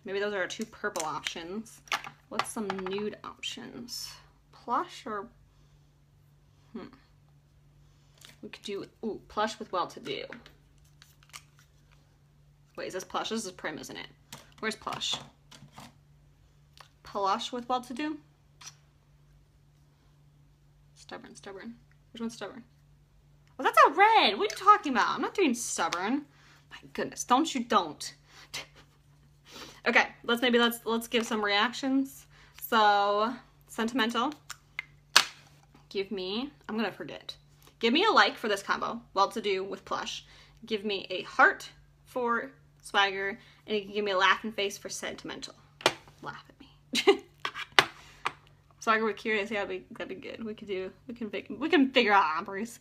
Maybe those are our two purple options. What's some nude options? Plush or... Hmm. We could do... Ooh, plush with well-to-do. Wait, is this plush? This is prim, isn't it? Where's plush? Plush with well-to-do? Stubborn, stubborn. Which one's stubborn? Well, that's a red. What are you talking about? I'm not doing stubborn. My goodness, don't you don't. okay, let's maybe let's let's give some reactions. So, sentimental. Give me, I'm gonna forget. Give me a like for this combo, well to do with plush. Give me a heart for swagger, and you can give me a laughing face for sentimental. Laugh at me. swagger with curious, yeah, that'd be, that'd be good. We could do, we can, we can figure out ombres,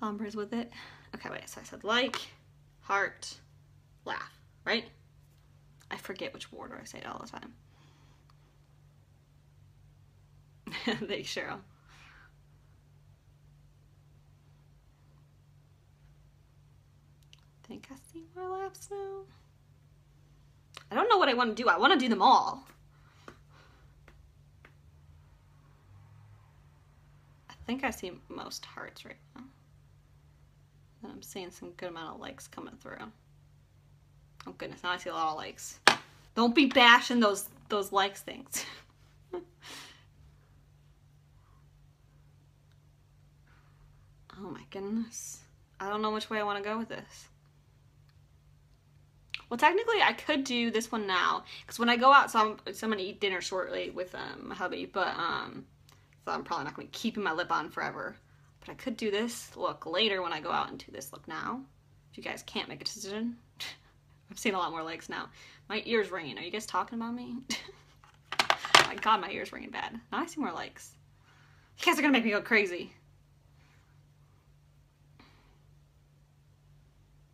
ombres with it. Okay, wait, so I said like, heart, laugh, right? I forget which order I say it all the time. Thanks, Cheryl. think I see more laughs now. I don't know what I want to do. I want to do them all. Think I see most hearts right now. And I'm seeing some good amount of likes coming through. Oh goodness, now I see a lot of likes. Don't be bashing those those likes things. oh my goodness. I don't know which way I want to go with this. Well, technically, I could do this one now because when I go out, so I'm, so I'm gonna eat dinner shortly with um, my hubby, but um, so I'm probably not gonna be keeping my lip on forever. But I could do this look later when I go out and do this look now. If you guys can't make a decision, I've seen a lot more likes now. My ears ringing. Are you guys talking about me? oh my god, my ears ringing bad. Now I see more likes. You guys are gonna make me go crazy.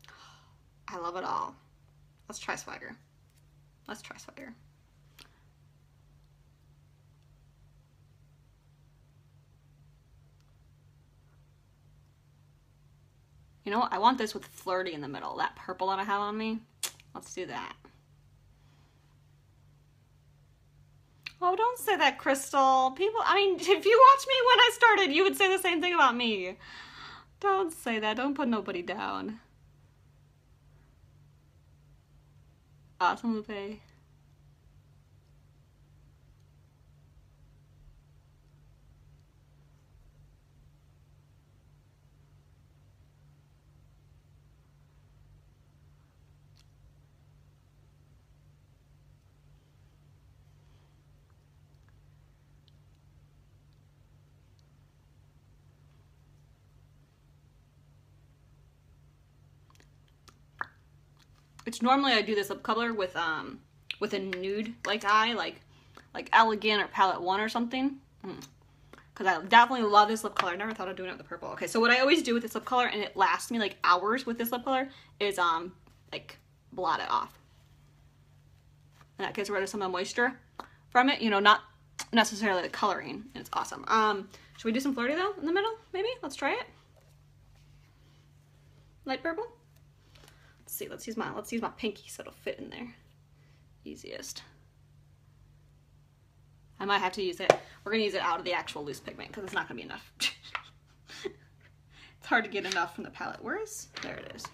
I love it all. Let's try Swagger. Let's try Swagger. You know what? I want this with flirty in the middle. That purple that I have on me. Let's do that. Oh, don't say that, Crystal. People, I mean, if you watched me when I started, you would say the same thing about me. Don't say that. Don't put nobody down. Awesome Lupe. Which normally I do this lip color with um with a nude like eye, like like Elegant or Palette One or something. Because mm. I definitely love this lip color. I never thought of doing it with the purple. Okay, so what I always do with this lip color, and it lasts me like hours with this lip color, is um like blot it off. And that gets rid of some of the moisture from it. You know, not necessarily the coloring. And it's awesome. Um, should we do some flirty though in the middle? Maybe? Let's try it. Light purple? Let's see, let's use my, let's use my pinky so it'll fit in there. Easiest. I might have to use it. We're gonna use it out of the actual loose pigment because it's not gonna be enough. it's hard to get enough from the palette. Where is, there it is.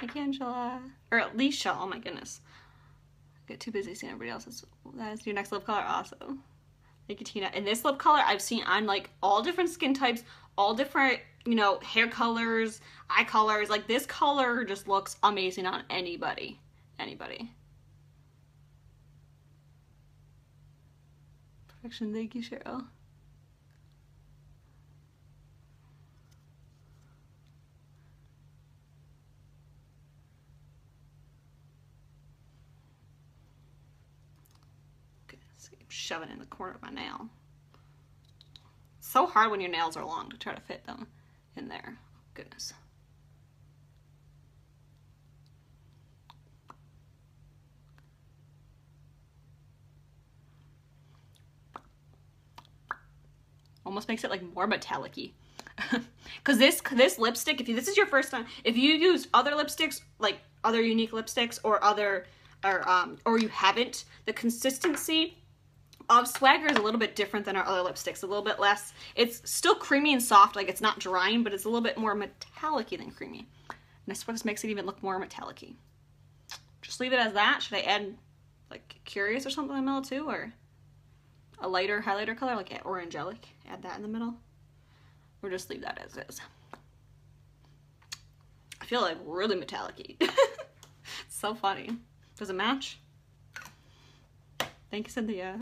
Thank you, Angela. Or Alicia, oh my goodness. I get too busy seeing everybody else's. That is your next lip color, awesome. Thank you, Tina. And this lip color I've seen on like all different skin types, all different, you know, hair colors, eye colors. Like this color just looks amazing on anybody. Anybody. Perfection, thank you, Cheryl. shove it in the corner of my nail so hard when your nails are long to try to fit them in there. Goodness. Almost makes it like more metallic-y. Cause this this lipstick, if you, this is your first time, if you use other lipsticks, like other Younique lipsticks or other, or um, or you haven't, the consistency of Swagger is a little bit different than our other lipsticks. A little bit less, it's still creamy and soft, like it's not drying, but it's a little bit more metallic than creamy. And I suppose this makes it even look more metallic -y. Just leave it as that. Should I add like Curious or something in the middle too, or a lighter highlighter color, like or angelic? Add that in the middle, or just leave that as is. I feel like really metallic-y. so funny. Does it match? Thank you, Cynthia.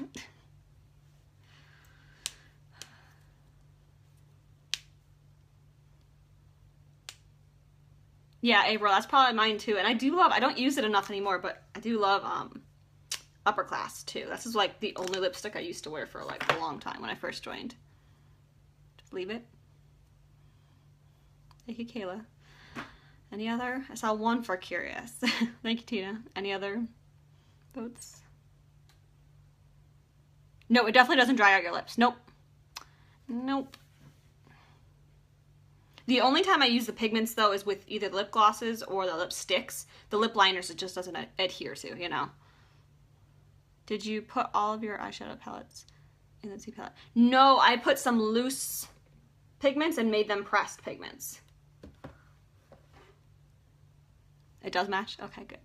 Yeah, April, that's probably mine too. And I do love, I don't use it enough anymore, but I do love um, Upper Class too. This is like the only lipstick I used to wear for like a long time when I first joined. Just leave it. Thank you, Kayla. Any other? I saw one for Curious. Thank you, Tina. Any other votes? No, it definitely doesn't dry out your lips. Nope. Nope. The only time I use the pigments though is with either lip glosses or the lipsticks. The lip liners it just doesn't adhere to, you know. Did you put all of your eyeshadow palettes in the Z palette? No, I put some loose pigments and made them pressed pigments. It does match? Okay, good.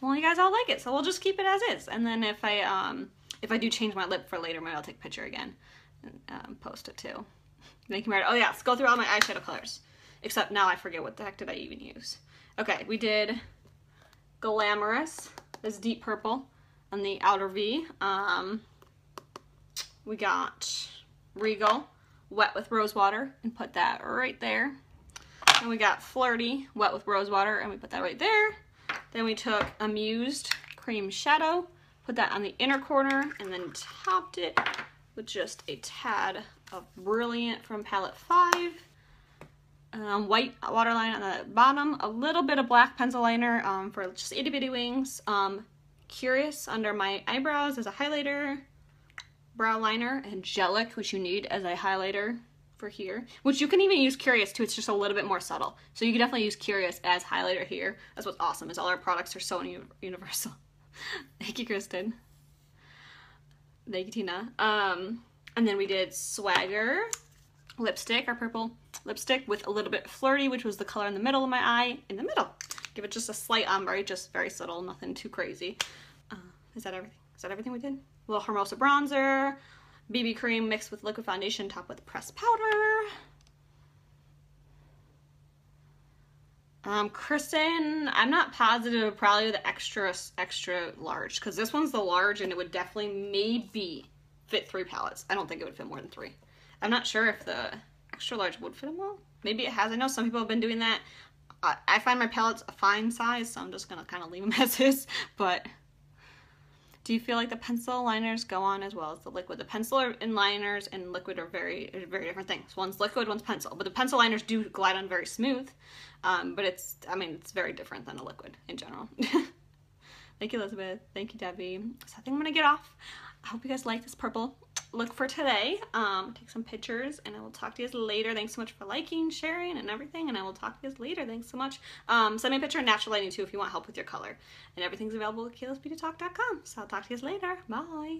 Well, you guys all like it, so we'll just keep it as is. And then if I um if I do change my lip for later, maybe I'll take a picture again and um, post it too. Thank you, Meredith. Oh yeah, let's go through all my eyeshadow colors. Except now I forget what the heck did I even use. Okay, we did Glamorous, this deep purple on the outer V. Um, we got Regal, Wet with Rose Water, and put that right there. And we got Flirty, Wet with Rose Water, and we put that right there. Then we took Amused Cream Shadow, put that on the inner corner, and then topped it with just a tad of Brilliant from palette 5. Um, white waterline on the bottom, a little bit of black pencil liner um, for just itty bitty wings. Um, Curious under my eyebrows as a highlighter, brow liner, Angelic, which you need as a highlighter for here, which you can even use Curious too, it's just a little bit more subtle. So you can definitely use Curious as highlighter here. That's what's awesome, is all our products are so universal. Thank you, Kristen. Thank you, Tina. Um, and then we did Swagger lipstick, our purple lipstick with a little bit flirty, which was the color in the middle of my eye, in the middle. Give it just a slight ombre, just very subtle, nothing too crazy. Uh, is that everything? Is that everything we did? A little Hermosa bronzer, BB cream mixed with liquid foundation, topped with pressed powder. Um, Kristen, I'm not positive, probably the extra, extra large, because this one's the large and it would definitely maybe fit three palettes. I don't think it would fit more than three. I'm not sure if the extra large would fit them all. Maybe it has. I know some people have been doing that. I, I find my palettes a fine size, so I'm just going to kind of leave them as is, but do you feel like the pencil liners go on as well as the liquid? The pencil and liners and liquid are very very different things. One's liquid, one's pencil. But the pencil liners do glide on very smooth. Um, but it's, I mean, it's very different than a liquid in general. Thank you, Elizabeth. Thank you, Debbie. So I think I'm to get off. I hope you guys like this purple look for today. Um, take some pictures and I will talk to you guys later. Thanks so much for liking, sharing, and everything. And I will talk to you guys later. Thanks so much. Um, send me a picture of natural lighting too if you want help with your color. And everything's available at kaylasbeautytalk.com. So I'll talk to you guys later. Bye.